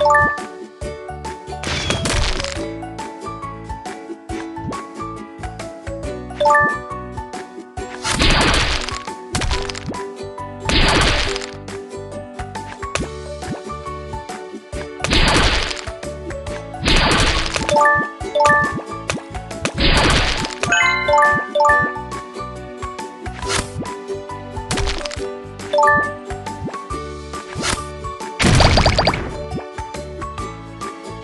Bye.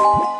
you.